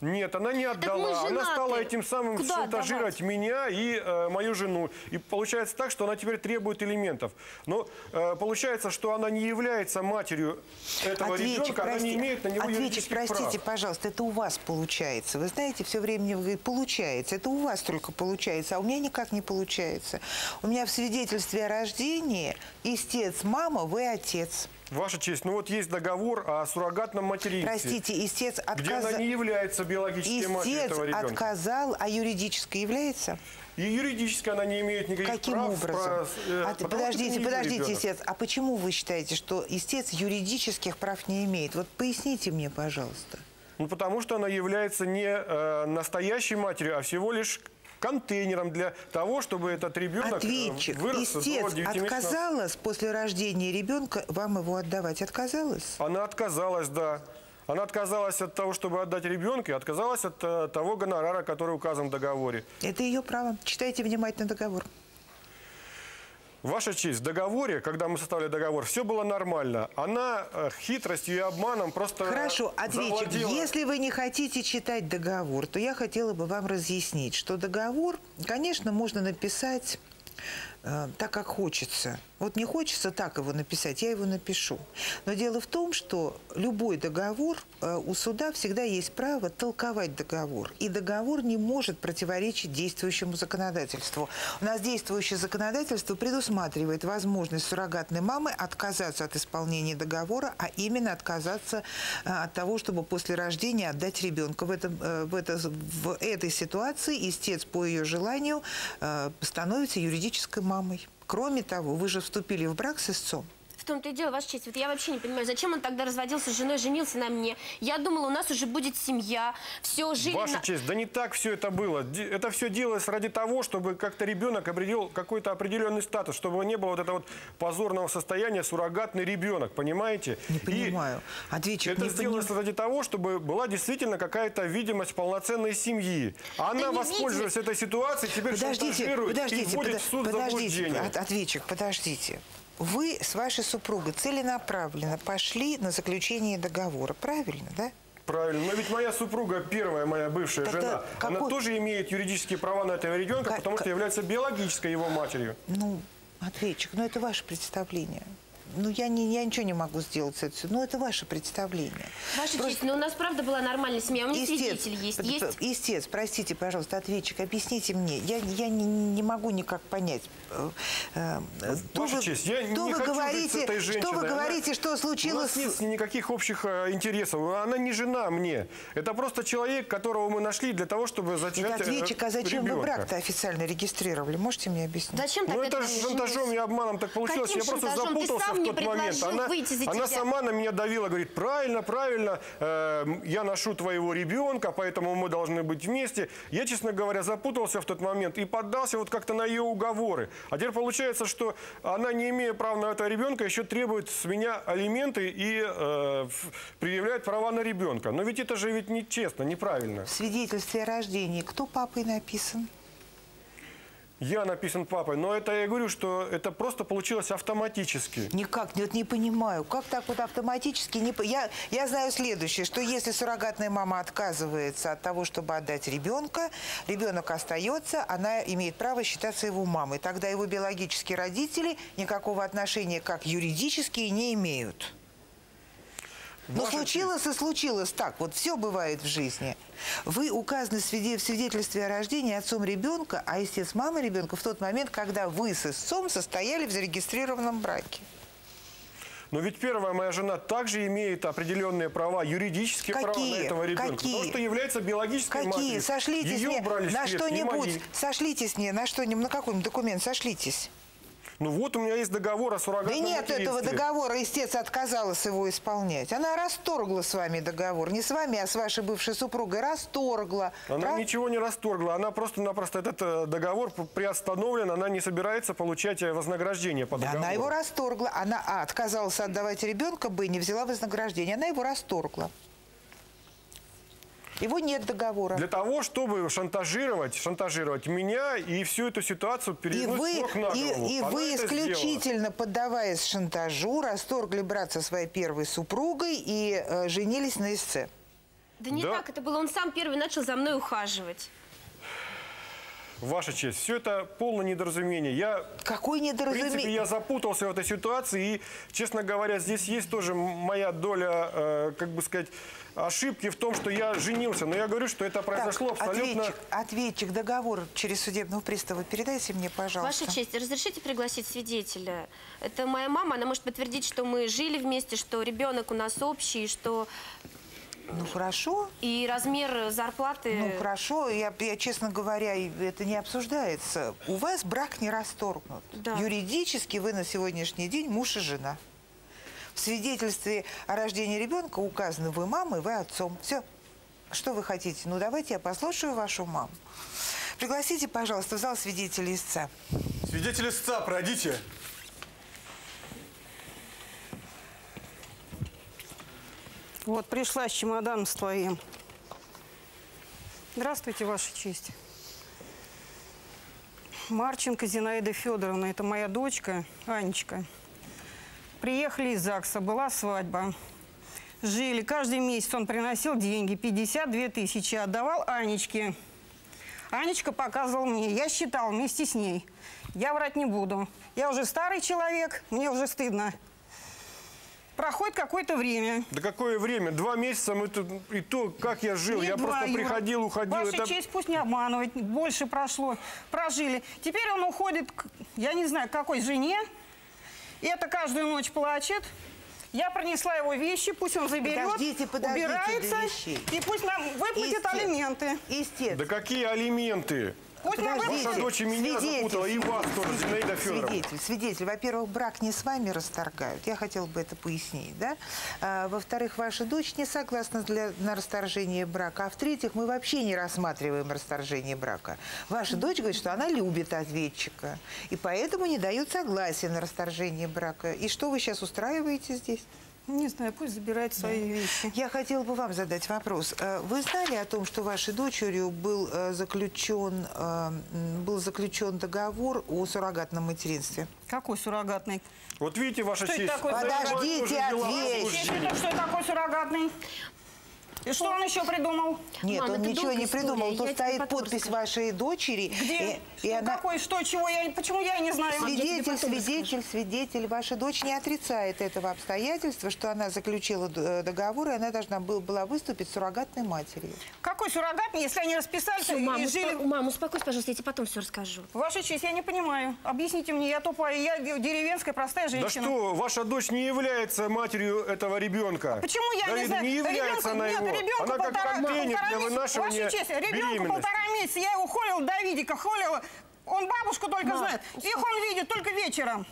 Speaker 9: Нет, она не отдала. Она стала этим самым
Speaker 8: Куда
Speaker 9: шантажировать
Speaker 8: отдавать?
Speaker 9: меня и э, мою жену. И получается так, что она теперь требует элементов. Но э, получается, что она не является матерью этого ребенка, она не имеет на него
Speaker 4: ответчик, простите,
Speaker 9: прав.
Speaker 4: пожалуйста, это у вас получается. Вы знаете, все время мне говорят, получается. Это у вас только получается, а у меня никак не получается. У меня в свидетельстве о рождении истец мама, вы отец.
Speaker 9: Ваша честь, ну вот есть договор о суррогатном материнстве.
Speaker 4: Простите, истец
Speaker 9: Где она
Speaker 4: отказал.
Speaker 9: не является биологической матерью
Speaker 4: Истец
Speaker 9: этого ребенка.
Speaker 4: отказал, а юридически является?
Speaker 9: И юридически она не имеет никаких
Speaker 4: Каким
Speaker 9: прав.
Speaker 4: образом?
Speaker 9: про- э,
Speaker 4: А, подождите, подождите,
Speaker 9: ребенок.
Speaker 4: истец. А почему вы считаете, что истец юридических прав не имеет? Вот поясните мне, пожалуйста.
Speaker 9: Ну, потому что она является не э, настоящей матерью, а всего лишь контейнером для того, чтобы этот ребенок э,
Speaker 4: Ответчик,
Speaker 9: вырос до
Speaker 4: истец
Speaker 9: 9 месяцев.
Speaker 4: отказалась после рождения ребенка вам его отдавать? Отказалась?
Speaker 9: Она отказалась, да. Она отказалась от того, чтобы отдать ребенка, и отказалась от э, того гонорара, который указан в договоре.
Speaker 4: Это ее право. Читайте внимательно договор.
Speaker 9: Ваша честь, в договоре, когда мы составили договор, все было нормально. Она э, хитростью и обманом просто
Speaker 4: Хорошо, ответчик,
Speaker 9: завладела-
Speaker 4: если вы не хотите читать договор, то я хотела бы вам разъяснить, что договор, конечно, можно написать э, так, как хочется. Вот не хочется так его написать, я его напишу. Но дело в том, что любой договор, э, у суда всегда есть право толковать договор. И договор не может противоречить действующему законодательству. У нас действующее законодательство предусматривает возможность суррогатной мамы отказаться от исполнения договора, а именно отказаться э, от того, чтобы после рождения отдать ребенка. В, этом, в, это, в этой ситуации истец по ее желанию становится юридической мамой. Кроме того, вы же вступили в брак с истцом.
Speaker 8: Том-то и дело, Ваша честь. Вот я вообще не понимаю, зачем он тогда разводился с женой, женился на мне. Я думала, у нас уже будет семья. Все, жили
Speaker 9: Ваша
Speaker 8: на...
Speaker 9: честь, да не так все это было. Это все делалось ради того, чтобы как-то ребенок определил какой-то определенный статус, чтобы не было вот этого вот позорного состояния суррогатный ребенок, понимаете?
Speaker 4: Не
Speaker 9: И
Speaker 4: понимаю. Ответчик,
Speaker 9: это
Speaker 4: не
Speaker 9: сделалось
Speaker 4: понимаю.
Speaker 9: ради того, чтобы была действительно какая-то видимость полноценной семьи. А она,
Speaker 8: не
Speaker 9: воспользовалась этой ситуацией, теперь
Speaker 4: Подождите,
Speaker 9: шантажирует и
Speaker 4: подождите,
Speaker 9: вводит в суд
Speaker 4: подождите,
Speaker 9: заблуждение.
Speaker 4: от- ответчик, подождите. Вы с вашей супругой целенаправленно пошли на заключение договора, правильно, да?
Speaker 9: Правильно. Но ведь моя супруга, первая моя бывшая
Speaker 4: Тогда
Speaker 9: жена, она
Speaker 4: какой-
Speaker 9: тоже имеет юридические права на этого ребенка,
Speaker 4: Ка-
Speaker 9: потому что является биологической его матерью.
Speaker 4: Ну, ответчик, ну это ваше представление. Ну, я, не, я ничего не могу сделать с этим. Ну, это ваше представление.
Speaker 8: Ваша
Speaker 4: Просто-
Speaker 8: честь, ну у нас правда была нормальная семья. У меня
Speaker 4: Истец,
Speaker 8: свидетель есть. Есть
Speaker 4: Истец, простите, пожалуйста, ответчик, объясните мне. Я, я не, не могу никак понять. э, э, то
Speaker 9: Ваша
Speaker 4: вы-
Speaker 9: честь, я
Speaker 4: то
Speaker 9: не
Speaker 4: вы
Speaker 9: хочу жить с
Speaker 4: говорите,
Speaker 9: этой женщиной.
Speaker 4: Что вы
Speaker 9: Она-
Speaker 4: говорите, что
Speaker 9: У
Speaker 4: случилось?
Speaker 9: нас нет никаких общих э, интересов. Она не жена мне. Это просто человек, которого мы нашли для того, чтобы зачать
Speaker 4: ответчик, а зачем вы
Speaker 9: ребенка.
Speaker 4: брак-то официально регистрировали? Можете мне объяснить?
Speaker 8: Зачем
Speaker 9: Ну
Speaker 8: так
Speaker 9: это шантажом и обманом так получилось.
Speaker 8: Каким
Speaker 9: я просто запутался
Speaker 8: сам
Speaker 9: в
Speaker 8: мне
Speaker 9: тот момент. Она,
Speaker 8: выйти за
Speaker 9: она сама на меня давила, говорит, правильно, правильно, э, я ношу твоего ребенка, поэтому мы должны быть вместе. Я, честно говоря, запутался в тот момент и поддался вот как-то на ее уговоры. А теперь получается, что она, не имея права на этого ребенка, еще требует с меня алименты и э, предъявляет права на ребенка. Но ведь это же ведь нечестно, неправильно.
Speaker 4: В свидетельстве о рождении кто папой написан?
Speaker 9: Я написан папой, но это я говорю, что это просто получилось автоматически.
Speaker 4: Никак, нет, не понимаю. Как так вот автоматически? Не... Я, я знаю следующее, что если суррогатная мама отказывается от того, чтобы отдать ребенка, ребенок остается, она имеет право считаться его мамой. Тогда его биологические родители никакого отношения как юридические не имеют. Но
Speaker 9: Ваша
Speaker 4: случилось и случилось так. Вот все бывает в жизни. Вы указаны в свиде- в свидетельстве о рождении отцом ребенка, а истец мамы ребенка в тот момент, когда вы с истцом состояли в зарегистрированном браке.
Speaker 9: Но ведь первая моя жена также имеет определенные права, юридические права на
Speaker 4: Какие?
Speaker 9: этого ребенка.
Speaker 4: Какие?
Speaker 9: Потому что является биологической
Speaker 4: Какие?
Speaker 9: матерью.
Speaker 4: Сошлитесь
Speaker 9: Ее
Speaker 4: мне на что-нибудь. Сошлитесь мне на что-нибудь, на какой-нибудь документ сошлитесь.
Speaker 9: Ну вот у меня есть договор о
Speaker 4: Да
Speaker 9: суррогатном
Speaker 4: нет этого
Speaker 9: материнстве.
Speaker 4: договора, истец отказалась его исполнять. Она расторгла с вами договор. Не с вами, а с вашей бывшей супругой. Расторгла.
Speaker 9: Она
Speaker 4: Прав-
Speaker 9: ничего не расторгла. Она просто-напросто этот э, договор приостановлен. Она не собирается получать э, вознаграждение по
Speaker 4: Да,
Speaker 9: договору.
Speaker 4: она его расторгла. Она, а, отказалась отдавать ребенка, б, не взяла вознаграждение. Она его расторгла. Его нет договора.
Speaker 9: Для того, чтобы шантажировать, шантажировать меня и всю эту ситуацию
Speaker 4: И
Speaker 9: перевернуть
Speaker 4: вы,
Speaker 9: с ног на
Speaker 4: и,
Speaker 9: голову.
Speaker 4: и
Speaker 9: Она
Speaker 4: вы исключительно поддаваясь шантажу, расторгли брак со своей первой супругой и э, женились на истце.
Speaker 8: Да не
Speaker 9: Да.
Speaker 8: так это было. Он сам первый начал за мной ухаживать.
Speaker 9: Ваша честь, все это полное недоразумение. Я,
Speaker 4: Какое
Speaker 9: в принципе,
Speaker 4: недоразумение.
Speaker 9: я запутался в этой ситуации. И, честно говоря, здесь есть тоже моя доля, э, как бы сказать, ошибки в том, что я женился. Но я говорю, что это произошло
Speaker 4: Так,
Speaker 9: абсолютно...
Speaker 4: ответчик, ответчик, договор через судебного пристава передайте мне, пожалуйста.
Speaker 8: Ваша честь, разрешите пригласить свидетеля? Это моя мама, она может подтвердить, что мы жили вместе, что ребенок у нас общий, что
Speaker 4: Ну хорошо,
Speaker 8: и размер зарплаты...
Speaker 4: ну хорошо, я, я, честно говоря, и это не обсуждается. У вас брак не расторгнут.
Speaker 8: Да.
Speaker 4: Юридически вы на сегодняшний день муж и жена. В свидетельстве о рождении ребенка указаны вы мамой, вы отцом. Все. Что вы хотите? Ну давайте я послушаю вашу маму. Пригласите, пожалуйста, в зал свидетелей истца.
Speaker 10: Свидетель истца, пройдите.
Speaker 11: Вот пришла с чемоданом с твоим. Здравствуйте, Ваша честь. Марченко Зинаида Федоровна, это моя дочка, Анечка. Приехали из ЗАГСа, была свадьба. Жили, каждый месяц он приносил деньги, 52 тысячи, отдавал Анечке. Анечка показывала мне, я считал вместе с ней. Я врать не буду. Я уже старый человек, мне уже стыдно. Проходит какое-то время.
Speaker 9: Да какое время? Два месяца мы тут... И то, как я жил.
Speaker 11: Не
Speaker 9: я
Speaker 11: два,
Speaker 9: просто
Speaker 11: Юра.
Speaker 9: приходил, уходил.
Speaker 11: Ваша
Speaker 9: Это-
Speaker 11: честь пусть не обманывает. Больше прошло. Прожили. Теперь он уходит, к, я не знаю, к какой жене. И это каждую ночь плачет. Я принесла его вещи, пусть он заберет,
Speaker 4: Подождите, подождите до
Speaker 11: убирается, и пусть нам выплатит
Speaker 4: Истец.
Speaker 11: алименты.
Speaker 4: Истец.
Speaker 9: Да какие алименты?
Speaker 11: Нам
Speaker 4: Подождите.
Speaker 9: Ваша дочь и меня
Speaker 4: Свидетель.
Speaker 9: запутала, и вас тоже, Зинаида Федоровна.
Speaker 4: Свидетель, свидетель. Во-первых, брак не с вами расторгают. Я хотела бы это пояснить, да? А, во-вторых, ваша дочь не согласна для, на расторжение брака. А в-третьих, мы вообще не рассматриваем расторжение брака. Ваша дочь говорит, что она любит ответчика. И поэтому не дает согласия на расторжение брака. И что вы сейчас устраиваете здесь?
Speaker 11: Не знаю, пусть забирает свои вещи.
Speaker 4: Я хотела бы вам задать вопрос. Э, Вы знали о том, что вашей дочерью был э, заключен, э, был заключен договор о суррогатном материнстве?
Speaker 11: Какой суррогатный?
Speaker 9: Вот видите, ваша
Speaker 11: Что это
Speaker 9: честь.
Speaker 11: такое?
Speaker 4: Подождите,
Speaker 9: тоже дела
Speaker 4: ответь.
Speaker 9: служили.
Speaker 11: Честь, это что такой суррогатный? И что он еще придумал?
Speaker 4: Нет,
Speaker 8: Мам,
Speaker 4: он
Speaker 8: это
Speaker 4: ничего не придумал.
Speaker 8: история,
Speaker 4: Тут
Speaker 8: я
Speaker 4: стоит подпись вашей дочери.
Speaker 11: Где?
Speaker 4: И, и
Speaker 11: Что
Speaker 4: она...
Speaker 11: какой, что, чего я, почему я не знаю?
Speaker 4: Свидетель, свидетель, свидетель. Ваша дочь не отрицает этого обстоятельства, что она заключила д- договор, и она должна был- была выступить суррогатной матерью.
Speaker 11: Какой суррогатный, если они расписались
Speaker 8: Всё,
Speaker 11: и
Speaker 8: мам,
Speaker 11: жили...
Speaker 8: успо- мам, успокойся, пожалуйста, я тебе потом все расскажу.
Speaker 11: Ваша честь, я не понимаю. Объясните мне, я тупая, я деревенская простая
Speaker 9: Да
Speaker 11: женщина.
Speaker 9: что, ваша дочь не является матерью этого ребенка.
Speaker 11: Почему я
Speaker 9: да
Speaker 11: не
Speaker 9: не,
Speaker 11: знаю?
Speaker 9: не является
Speaker 11: Ребенку-
Speaker 9: она
Speaker 11: нет,
Speaker 9: его.
Speaker 11: ребенку
Speaker 9: Она как
Speaker 11: полтора,
Speaker 9: контейнер
Speaker 11: полтора
Speaker 9: для вынашивания
Speaker 11: Ваша честь, ребенку
Speaker 9: беременности.
Speaker 11: полтора месяца. Я его холила, Давидика холила. Он бабушку только
Speaker 8: Мам,
Speaker 11: знает. Их он видит только вечером.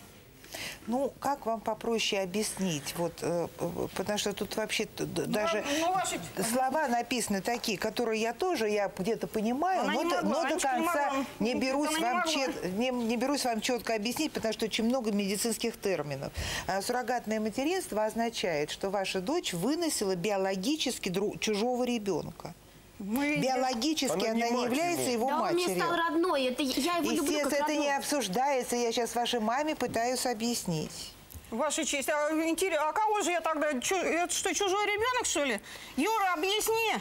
Speaker 4: Ну, как вам попроще объяснить? Вот, э, потому что тут вообще д- даже
Speaker 11: ну, ваши-
Speaker 4: слова написаны такие, которые я тоже, я где-то понимаю,
Speaker 11: Она
Speaker 4: но,
Speaker 11: не могла,
Speaker 4: но до
Speaker 11: не
Speaker 4: конца
Speaker 11: могла.
Speaker 4: не берусь,
Speaker 11: Она не
Speaker 4: вам
Speaker 11: могла.
Speaker 4: чет- не, не берусь вам четко объяснить, потому что очень много медицинских терминов. А Суррогатное материнство означает, что ваша дочь выносила биологически дру- чужого ребенка.
Speaker 11: Мы.
Speaker 4: Биологически
Speaker 9: Она не
Speaker 4: она не
Speaker 9: мать
Speaker 4: является его
Speaker 8: да он
Speaker 4: матерью.
Speaker 8: мне стал родной, это я его люблю как
Speaker 4: это не
Speaker 8: родного.
Speaker 4: обсуждается. Я сейчас вашей маме пытаюсь объяснить.
Speaker 11: Ваша честь, а, интересно, а кого же я тогда? Чу- это что, чужой ребенок, что ли? Юра, объясни.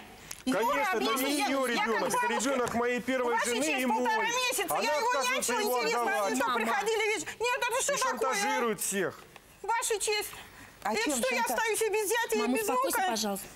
Speaker 11: Юра,
Speaker 9: Конечно, это
Speaker 11: объясни.
Speaker 9: не
Speaker 11: Я-
Speaker 9: ее
Speaker 11: я
Speaker 9: ребенок, это
Speaker 11: бабушка.
Speaker 9: ребенок моей первой
Speaker 11: Ваша
Speaker 9: жены
Speaker 11: честь,
Speaker 9: и мой.
Speaker 11: полтора месяца,
Speaker 9: Она
Speaker 11: я его нянчила, интересно, они что,
Speaker 8: Мама.
Speaker 11: приходили вечером? Нет, это
Speaker 9: И
Speaker 11: что такое?
Speaker 9: шантажирует всех.
Speaker 11: Ваша честь.
Speaker 4: А
Speaker 11: это
Speaker 4: чем
Speaker 11: что, я
Speaker 4: шантаж?
Speaker 11: остаюсь и без зятя, и без внука?
Speaker 8: пожалуйста.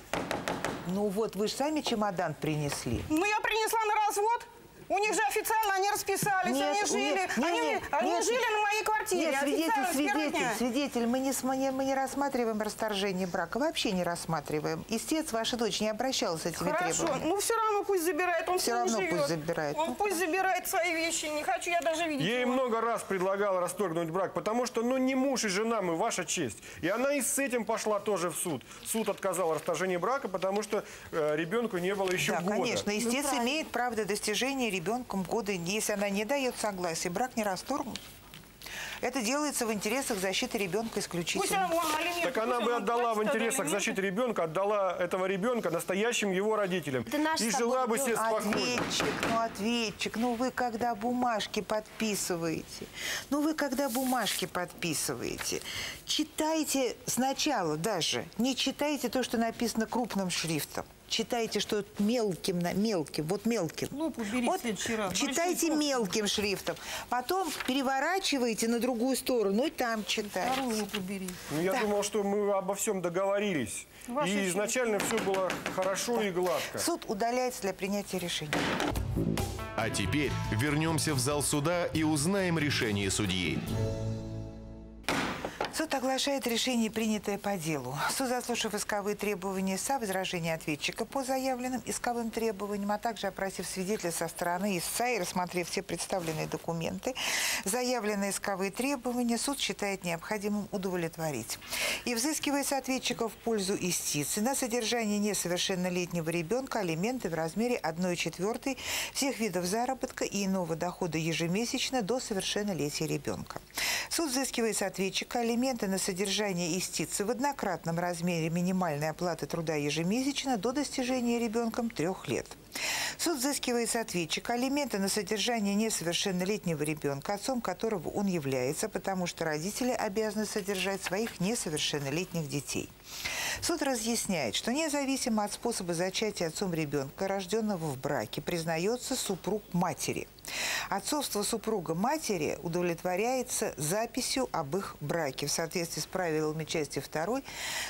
Speaker 4: Ну вот, вы же сами чемодан принесли.
Speaker 11: Ну, я принесла на развод. У них же официально они расписались,
Speaker 4: Нет,
Speaker 11: они жили,
Speaker 4: них-
Speaker 11: они,
Speaker 4: нет,
Speaker 11: они
Speaker 4: нет.
Speaker 11: жили на моей квартире.
Speaker 4: Нет, свидетель, свидетель, свидетель, мы не, не- мы не рассматриваем расторжение брака, вообще не рассматриваем. Истец, ваша дочь, не обращалась с этими
Speaker 11: Хорошо,
Speaker 4: требованиями.
Speaker 11: ну все равно пусть забирает, он ними
Speaker 4: равно
Speaker 11: живет.
Speaker 4: пусть забирает.
Speaker 11: Он пусть забирает свои вещи, не хочу я даже видеть
Speaker 9: Ей
Speaker 11: его.
Speaker 9: много раз предлагал расторгнуть брак, потому что, ну, не муж и жена мы, ваша честь. И она и с этим пошла тоже в суд. Суд отказал в расторжении брака, потому что э, ребенку не было еще
Speaker 4: Да,
Speaker 9: года.
Speaker 4: конечно, истец имеет право до достижения ребенком года. Если она не дает согласия, брак не расторгнут. Это делается в интересах защиты ребенка
Speaker 11: Пусть
Speaker 4: исключительно.
Speaker 9: Так она бы отдала в интересах защиты ребенка, отдала этого ребенка настоящим его родителям. И жила бы себе спокойно.
Speaker 4: Ответчик, ну ответчик, ну вы когда бумажки подписываете, ну вы когда бумажки подписываете, читайте сначала даже, не читайте то, что написано крупным шрифтом. Читайте, что мелким, на мелким, вот мелким.
Speaker 11: В
Speaker 4: вот читайте
Speaker 11: большой
Speaker 4: мелким шрифтом. Потом переворачивайте на другую сторону и там читайте.
Speaker 11: Вторую лупу бери.
Speaker 9: Ну, я думал, что мы обо всем договорились.
Speaker 11: Ваша
Speaker 9: и изначально все было хорошо и гладко.
Speaker 4: Суд удаляется для принятия решения.
Speaker 1: А теперь вернемся в зал суда и узнаем решение судьи.
Speaker 4: Суд оглашает решение, принятое по делу. Суд, заслушав исковые требования ИСА, возражения ответчика по заявленным исковым требованиям, а также опросив свидетеля со стороны ИСА и рассмотрев все представленные документы, заявленные исковые требования суд считает необходимым удовлетворить. И взыскивает с ответчика в пользу истицы на содержание несовершеннолетнего ребенка алименты в размере 1 четвертой всех видов заработка и иного дохода ежемесячно до совершеннолетия ребенка. Суд взыскивает с ответчика алименты на содержание истицы в однократном размере минимальной оплаты труда ежемесячно до достижения ребенком трех лет. Суд взыскивает с ответчика алименты на содержание несовершеннолетнего ребенка, отцом которого он является, потому что родители обязаны содержать своих несовершеннолетних детей. Суд разъясняет, что независимо от способа зачатия отцом ребенка, рожденного в браке, признается супруг матери. Отцовство супруга матери удовлетворяется записью об их браке в соответствии с правилами части 2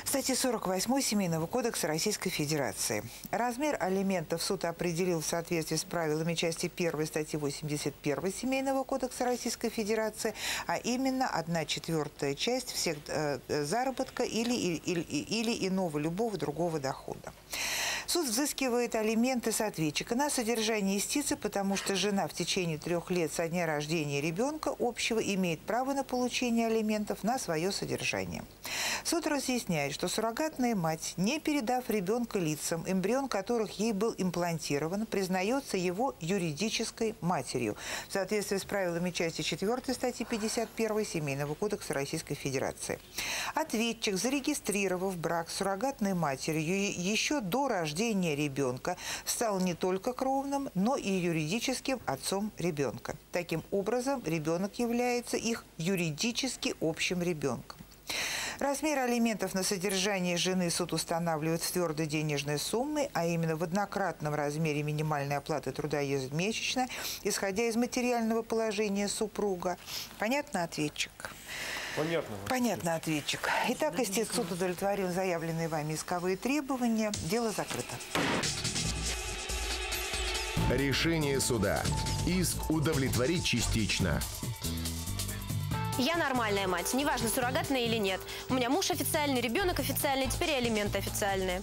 Speaker 4: статьи 48 Семейного кодекса Российской Федерации. Размер алиментов суд определил в соответствии с правилами части 1 статьи 81 Семейного кодекса Российской Федерации, а именно 1 четвертая часть всех э, э, заработка или, или, или иного любого другого дохода. Суд взыскивает алименты с ответчика на содержание истицы, потому что жена в течение трех лет со дня рождения ребенка общего имеет право на получение алиментов на свое содержание. Суд разъясняет, что суррогатная мать, не передав ребенка лицам, эмбрион которых ей был имплантирован, признается его юридической матерью в соответствии с правилами части 4 статьи 51 Семейного кодекса Российской Федерации. Ответчик, зарегистрировав брак суррогатной матерью еще до рождения ребенка, стал не только кровным, но и юридическим отцом ребенка. Таким образом, ребенок является их юридически общим ребенком. Размер алиментов на содержание жены суд устанавливает в твердой денежной суммы, а именно в однократном размере минимальной оплаты труда ежемесячно, исходя из материального положения супруга. Понятно, ответчик?
Speaker 9: Понятно.
Speaker 4: Понятно, ответчик. Итак, истец суд удовлетворил заявленные вами исковые требования. Дело закрыто.
Speaker 1: Решение суда. Иск удовлетворить частично.
Speaker 8: Я нормальная мать, неважно, суррогатная или нет. У меня муж официальный, ребенок официальный, теперь и алименты официальные.